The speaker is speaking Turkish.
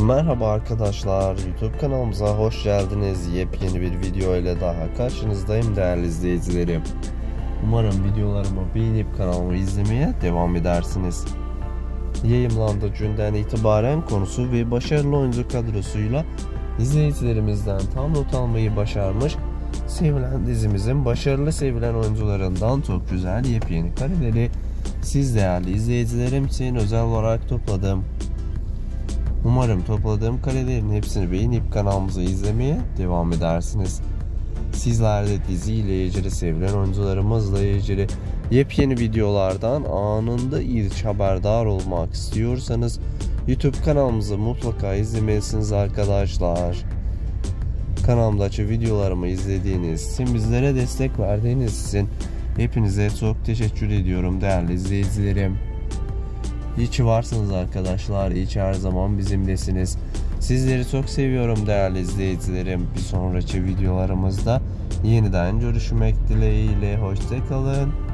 Merhaba arkadaşlar, YouTube kanalımıza hoş geldiniz. Yepyeni bir video ile daha karşınızdayım değerli izleyicilerim. Umarım videolarımı beğenip kanalımı izlemeye devam edersiniz. Yayımlandığı günden itibaren konusu ve başarılı oyuncu kadrosuyla izleyicilerimizden tam not almayı başarmış sevilen dizimizin başarılı sevilen oyuncularından çok güzel yepyeni kareleri siz değerli izleyicilerim için özel olarak topladım. Umarım topladığım karelerin hepsini beğenip kanalımızı izlemeye devam edersiniz. Sizler de diziyle ilgili sevilen oyuncularımızla ilgili yepyeni videolardan anında ilk haberdar olmak istiyorsanız YouTube kanalımızı mutlaka izlemelisiniz arkadaşlar. Kanalımdaki videolarımı izlediğiniz için bizlere destek verdiğiniz için hepinize çok teşekkür ediyorum değerli izleyicilerim. İyi ki varsınız arkadaşlar. İyi ki her zaman bizimlesiniz. Sizleri çok seviyorum değerli izleyicilerim. Bir sonraki videolarımızda yeniden görüşmek dileğiyle. Hoşçakalın.